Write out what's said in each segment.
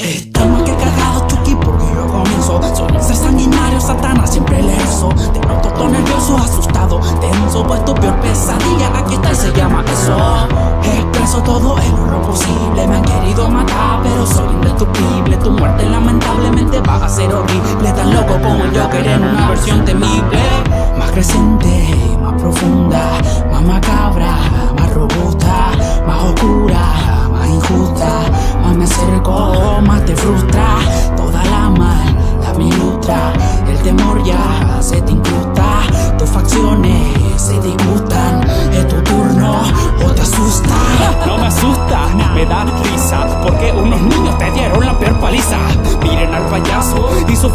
Está más que cagado Chucky porque yo comienzo. Suelen ser sanguinario, Satanás siempre le Te noto todo nervioso, asustado, tenso Pues tu peor pesadilla, aquí está y se llama eso. Expreso todo el horror posible. Me han querido matar pero soy indestructible. Tu muerte lamentablemente va a ser horrible. Tan loco como yo querer una versión temible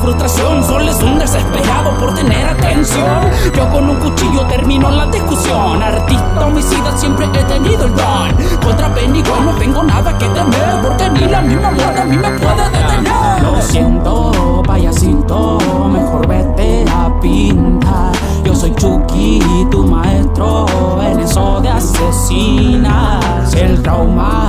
frustración. Solo es un desesperado por tener atención. Yo con un cuchillo termino la discusión. Artista homicida siempre he tenido el don. Contra Pennywise no tengo nada que temer Porque ni la misma muerte a mí me puede detener. Lo siento, payasito, mejor vete a pintar. Yo soy Chucky, tu maestro en eso de asesinas. El trauma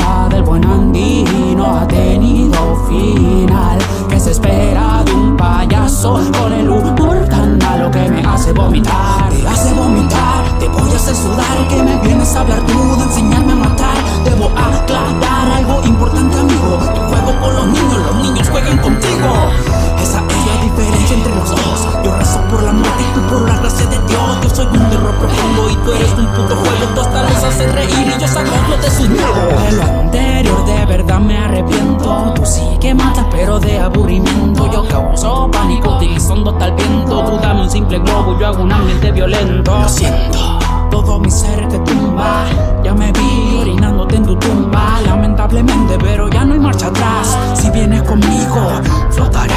de aburrimiento. Yo causo pánico utilizando tal viento. Tú dame un simple globo, yo hago un ambiente violento. Lo siento. Todo mi ser te tumba. Ya me vi orinándote en tu tumba. Lamentablemente, pero ya no hay marcha atrás. Si vienes conmigo, flotará.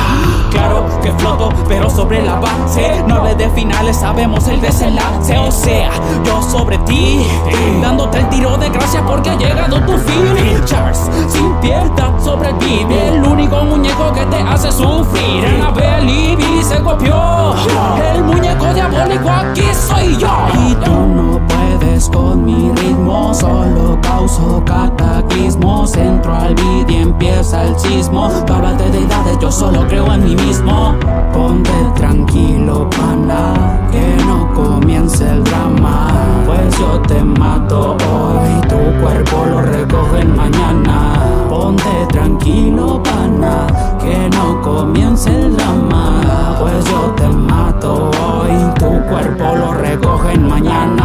Claro que floto, pero sobre la base No le de finales, sabemos el desenlace O sea, yo sobre ti Dándote el tiro de gracia porque ha llegado tu fin Charles, sin piedad El único muñeco que te hace sufrir Annabelle y Billy se copió El muñeco diabólico aquí soy yo Y tú no puedes con mi ritmo, solo causo cataclismos. Entro al beat y empieza el sismo. Tú de deidades, yo solo creo en mí mismo. Ponte tranquilo, pana, que no comience el drama. Pues yo te mato hoy, tu cuerpo lo recogen mañana. comience el drama, pues yo te mato hoy, tu cuerpo lo recogen mañana.